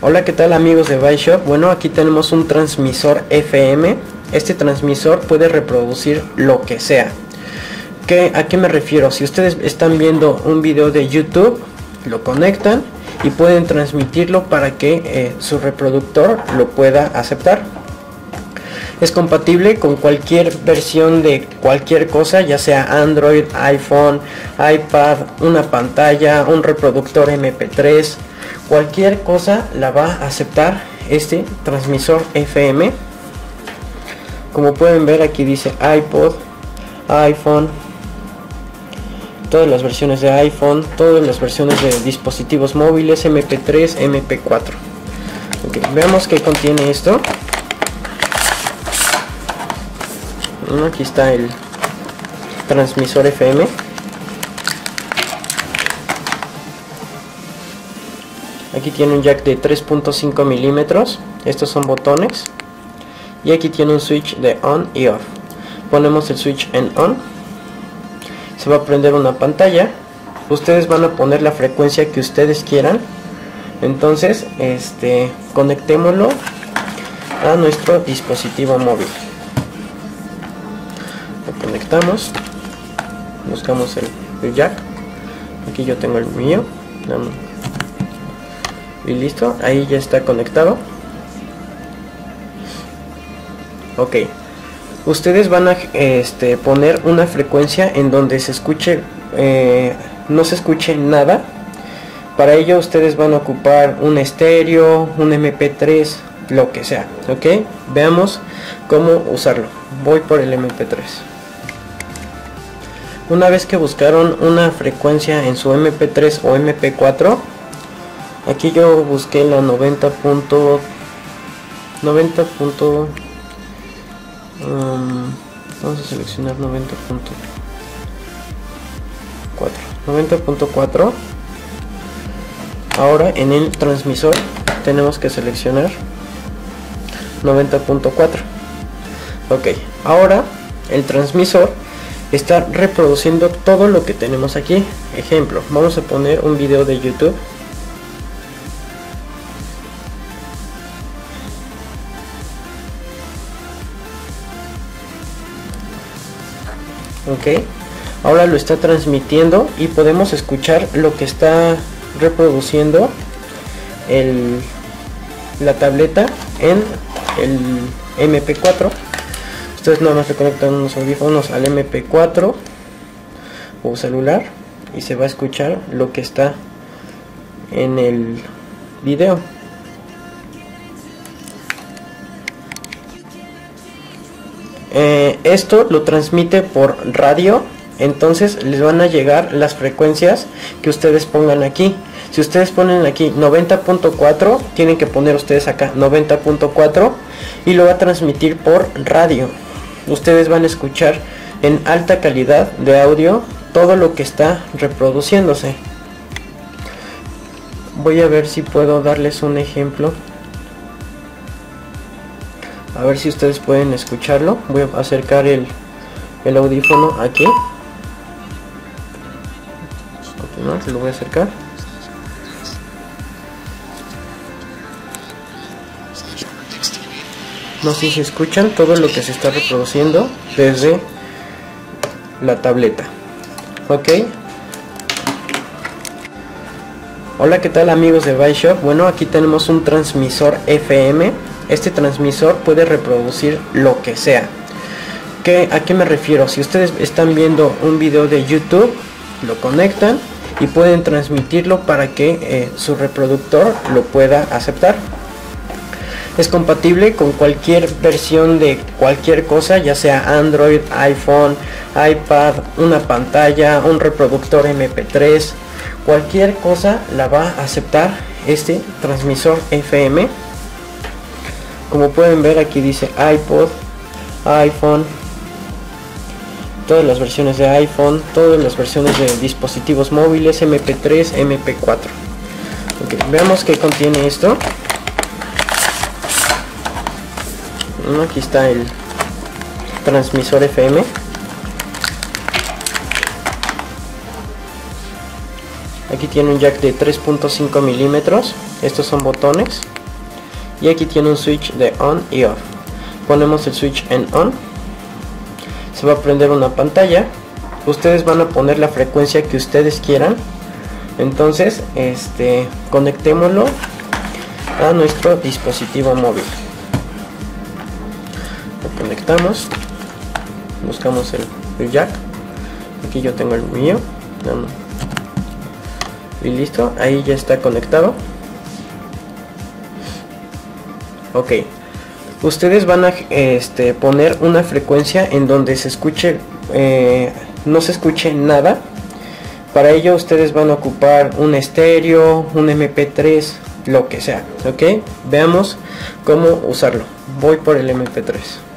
Hola, ¿qué tal amigos de Byshop? Bueno, aquí tenemos un transmisor FM. Este transmisor puede reproducir lo que sea. ¿Qué, ¿A qué me refiero? Si ustedes están viendo un video de YouTube, lo conectan y pueden transmitirlo para que eh, su reproductor lo pueda aceptar. Es compatible con cualquier versión de cualquier cosa, ya sea Android, iPhone, iPad, una pantalla, un reproductor MP3, cualquier cosa la va a aceptar este transmisor FM. Como pueden ver aquí dice iPod, iPhone, todas las versiones de iPhone, todas las versiones de dispositivos móviles, MP3, MP4. veamos qué contiene esto. Aquí está el transmisor FM. Aquí tiene un jack de 3.5 milímetros. Estos son botones. Y aquí tiene un switch de on y off. Ponemos el switch en on. Se va a prender una pantalla. Ustedes van a poner la frecuencia que ustedes quieran. Entonces, este, conectémoslo a nuestro dispositivo móvil conectamos buscamos el, jack aquí yo tengo el mío y listo ahí ya está conectado. Ok. Ustedes van a este, poner una frecuencia en donde se escuche eh, no se escuche nada. Para ello ustedes van a ocupar un estéreo un mp3 lo que sea ok veamos cómo usarlo. Voy por el mp3 una vez que buscaron una frecuencia en su MP3 o MP4, aquí yo busqué la 90. 90. Um, vamos a seleccionar 90.4 90.4 ahora en el transmisor tenemos que seleccionar 90.4 ok ahora el transmisor está reproduciendo todo lo que tenemos aquí ejemplo vamos a poner un video de youtube ok. Ahora lo está transmitiendo y podemos escuchar lo que está reproduciendo el, la tableta en el mp4 ustedes nada más se conectan unos audífonos al MP4 o celular y se va a escuchar lo que está en el video eh, esto lo transmite por radio entonces les van a llegar las frecuencias que ustedes pongan aquí si ustedes ponen aquí 90.4 tienen que poner ustedes acá 90.4 y lo va a transmitir por radio ustedes van a escuchar en alta calidad de audio todo lo que está reproduciéndose. Voy a ver si puedo darles un ejemplo. A ver si ustedes pueden escucharlo. Voy a acercar el, el audífono aquí. se lo voy a acercar. No sé si escuchan todo lo que se está reproduciendo desde la tableta. Ok. Hola, ¿qué tal amigos de Byshop? Bueno, aquí tenemos un transmisor FM. Este transmisor puede reproducir lo que sea. ¿Qué, ¿A qué me refiero? Si ustedes están viendo un video de YouTube, lo conectan y pueden transmitirlo para que eh, su reproductor lo pueda aceptar. Es compatible con cualquier versión de cualquier cosa, ya sea Android, iPhone, iPad, una pantalla, un reproductor MP3, cualquier cosa la va a aceptar este transmisor FM. Como pueden ver aquí dice iPod, iPhone, todas las versiones de iPhone, todas las versiones de dispositivos móviles, MP3, MP4. veamos qué contiene esto. aquí está el transmisor FM aquí tiene un jack de 3.5 milímetros estos son botones y aquí tiene un switch de on y off. Ponemos el switch en on. Se va a prender una pantalla. Ustedes van a poner la frecuencia que ustedes quieran. Entonces este conectémoslo a nuestro dispositivo móvil. Lo conectamos. Buscamos el, jack. Aquí yo tengo el mío. Y listo. Ahí ya está conectado ok. Ustedes van a este, poner una frecuencia en donde se escuche eh, no se escuche nada. Para ello ustedes van a ocupar un estéreo un mp3 lo que sea ok veamos cómo usarlo. Voy por el mp3